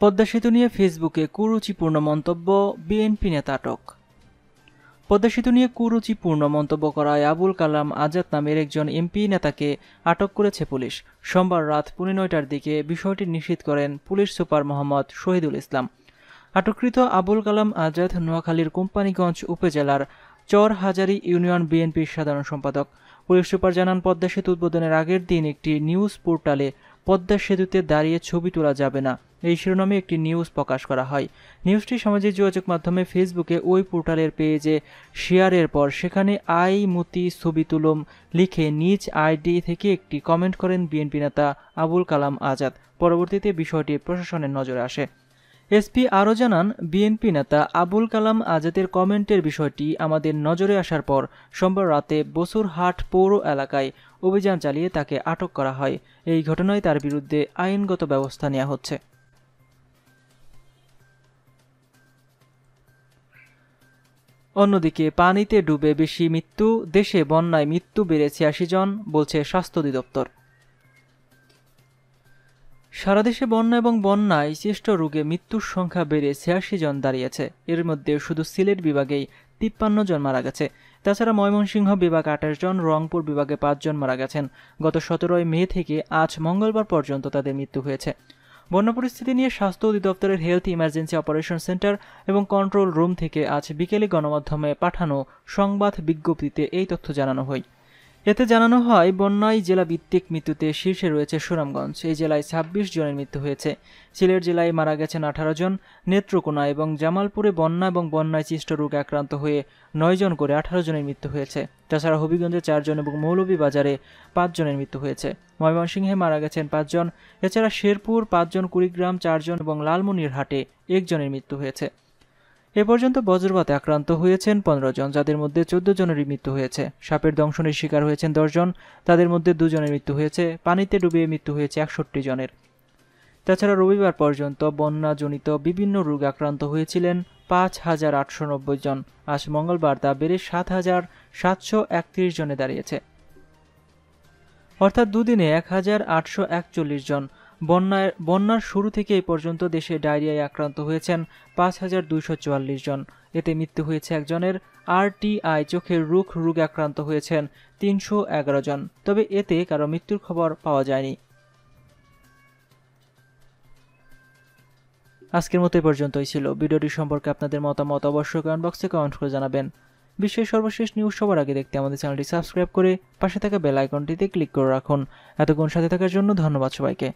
পদ্মা সেতু নিয়ে ফেসবুকে কুরুচিপূর্ণ মন্তব্য বিএনপি নেতা আটক। পদ্মা সেতু নিয়ে কুরুচিপূর্ণ মন্তব্য করায় আবুল কালাম আজাদ নামের একজন এমপি নেতাকে আটক করেছে পুলিশ। সোমবার রাত পুনে নয়টার দিকে বিষয়টি নিশ্চিত করেন পুলিশ সুপার মোহাম্মদ শহীদুল ইসলাম। আটককৃত আবুল কালাম আজাদ নোয়াখালীর কোম্পানিগঞ্জ উপজেলার চরহাজারি ইউনিয়ন বিএনপির সাধারণ সম্পাদক। পুলিশ সুপার জানান, পদ্মা সেতু উদ্বোধনের আগের দিন একটি নিউজ পোর্টালে পদ্মা সেতুতে দাঁড়িয়ে ছবি তোলা যাবে না। এই শিরোনামে একটি নিউজ প্রকাশ করা হয়। নিউজটি সামাজিক যোগাযোগ মাধ্যমে ফেসবুকে ওই পোর্টালের পেজে শেয়ারের পর সেখানে আই মতি ছবি তুলম লিখে নিজ আইডি থেকে একটি কমেন্ট করেন বিএনপি নেতা আবুল কালাম আজাদ। পরবর্তীতে বিষয়টি প্রশাসনের নজরে আসে। এসপি আরও জানান বিএনপি নেতা আবুল কালাম আজাদের কমেন্টের বিষয়টি আমাদের নজরে আসার পর সোমবার রাতে বসুরহাট পৌর এলাকায় অভিযান চালিয়ে তাকে আটক করা হয়। এই ঘটনায় তার বিরুদ্ধে আইনগত ব্যবস্থা নেওয়া হচ্ছে। অন্যদিকে পানিতে ডুবে বেশি মৃত্যু, দেশে বন্যায় মৃত্যু বেড়ে ছিয়াশি জন, বলছে স্বাস্থ্য অধিদপ্তর। সারা দেশে বন্যা এবং বন্যায় চেষ্ট রোগে মৃত্যুর সংখ্যা বেড়ে ছিয়াশি জন দাঁড়িয়েছে। এর মধ্যে শুধু সিলেট বিভাগেই তিপ্পান্ন জন মারা গেছে। তাছাড়া ময়মনসিংহ বিভাগ আঠাশ জন, রংপুর বিভাগে পাঁচজন মারা গেছেন। গত সতেরোই মে থেকে আজ মঙ্গলবার পর্যন্ত তাদের মৃত্যু হয়েছে। বন্যা পরিস্থিতি নিয়ে স্বাস্থ্য অধিদপ্তরের হেলথ ইমার্জেন্সি অপারেশন সেন্টার এবং কন্ট্রোল রুম থেকে আজ বিকেলে গণমাধ্যমে পাঠানো সংবাদ বিজ্ঞপ্তিতে এই তথ্য জানানো হয়। এতে জানানো হয়, বন্যায় জেলা ভিত্তিক মৃত্যুতে শীর্ষে রয়েছে সুনামগঞ্জ। এই জেলায় ছাব্বিশ জনের মৃত্যু হয়েছে। সিলেট জেলায় মারা গেছেন আঠারো জন। নেত্রকোনা এবং জামালপুরে বন্যা এবং বন্যায় চিষ্ট রোগে আক্রান্ত হয়ে নয় জন করে আঠারো জনের মৃত্যু হয়েছে। তাছাড়া হবিগঞ্জে চারজন এবং মৌলভীবাজারে পাঁচ জনের মৃত্যু হয়েছে। ময়মনসিংহে মারা গেছেন পাঁচজন এছাড়া শেরপুর পাঁচজন কুড়িগ্রাম চারজন এবং লালমনিরহাটে একজনের মৃত্যু হয়েছে। এ পর্যন্ত বজ্রপাতে আক্রান্ত হয়েছেন পনেরো জন, যাদের মধ্যে চোদ্দ জনেরই মৃত্যু হয়েছে। সাপের দংশনের শিকার হয়েছেন দশজন তাদের মধ্যে দুজনের মৃত্যু হয়েছে। পানিতে ডুবিয়ে মৃত্যু হয়েছে একষট্টি জনের। তাছাড়া রবিবার পর্যন্ত বন্যাজনিত বিভিন্ন রোগ আক্রান্ত হয়েছিলেন পাঁচ হাজার আটশো নব্বই জন। আজ মঙ্গলবার তা বেড়ে সাত হাজার সাতশো একত্রিশ জনে দাঁড়িয়েছে। অর্থাৎ দুদিনে এক হাজার আটশো একচল্লিশ জন। বন্যার বন্যার শুরু থেকে এই পর্যন্ত দেশে ডায়রিয়ায় আক্রান্ত হয়েছেন পাঁচ হাজার দুইশো চুয়াল্লিশ জন। এতে মৃত্যু হয়েছে একজনের। আরটিআই চোখের রুখ রোগে আক্রান্ত হয়েছেন তিনশো এগারো জন। তবে এতে কারও মৃত্যুর খবর পাওয়া যায়নি। আজকের মতো এই পর্যন্তই ছিল। ভিডিওটি সম্পর্কে আপনাদের মতামত অবশ্যই কমেন্ট বক্সে কমেন্ট করে জানাবেন। বিশ্বের সর্বশেষ নিউজ সবার আগে দেখতে আমাদের চ্যানেলটি সাবস্ক্রাইব করে পাশে থাকা বেল আইকনটিতে ক্লিক করে রাখুন। এতক্ষণ সাথে থাকার জন্য ধন্যবাদ সবাইকে।